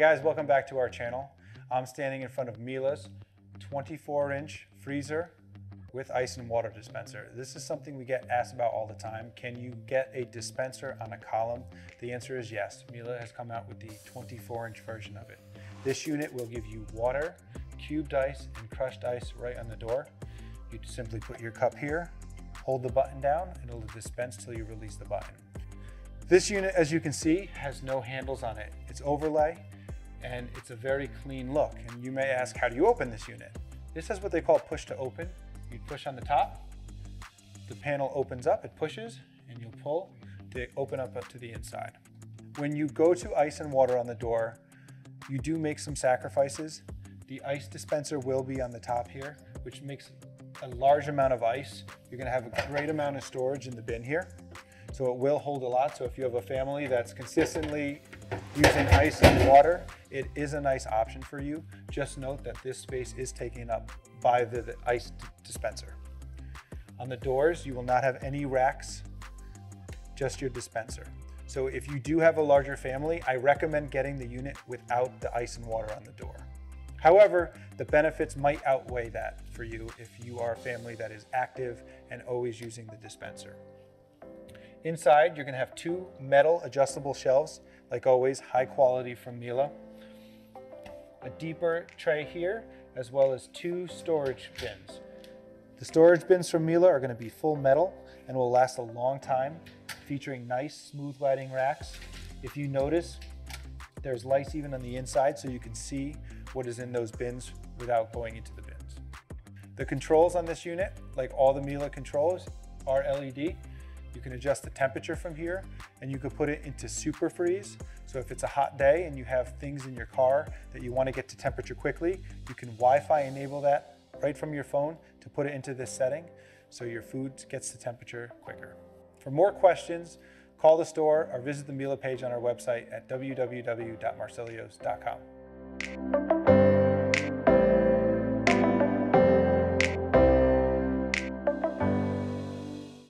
guys, welcome back to our channel. I'm standing in front of Miele's 24 inch freezer with ice and water dispenser. This is something we get asked about all the time. Can you get a dispenser on a column? The answer is yes. Mila has come out with the 24 inch version of it. This unit will give you water, cubed ice, and crushed ice right on the door. You simply put your cup here, hold the button down, and it'll dispense till you release the button. This unit, as you can see, has no handles on it. It's overlay, and it's a very clean look. And you may ask, how do you open this unit? This has what they call push to open. You push on the top, the panel opens up, it pushes, and you'll pull to open up, up to the inside. When you go to ice and water on the door, you do make some sacrifices. The ice dispenser will be on the top here, which makes a large amount of ice. You're gonna have a great amount of storage in the bin here. So it will hold a lot. So if you have a family that's consistently using ice and water, it is a nice option for you. Just note that this space is taken up by the, the ice dispenser. On the doors, you will not have any racks, just your dispenser. So if you do have a larger family, I recommend getting the unit without the ice and water on the door. However, the benefits might outweigh that for you if you are a family that is active and always using the dispenser. Inside, you're gonna have two metal adjustable shelves, like always, high quality from Miele. A deeper tray here, as well as two storage bins. The storage bins from Miele are gonna be full metal and will last a long time, featuring nice smooth lighting racks. If you notice, there's lights even on the inside so you can see what is in those bins without going into the bins. The controls on this unit, like all the Miele controls, are LED you can adjust the temperature from here and you can put it into super freeze. So if it's a hot day and you have things in your car that you want to get to temperature quickly, you can Wi-Fi enable that right from your phone to put it into this setting so your food gets to temperature quicker. For more questions, call the store or visit the Miele page on our website at www.marsillios.com.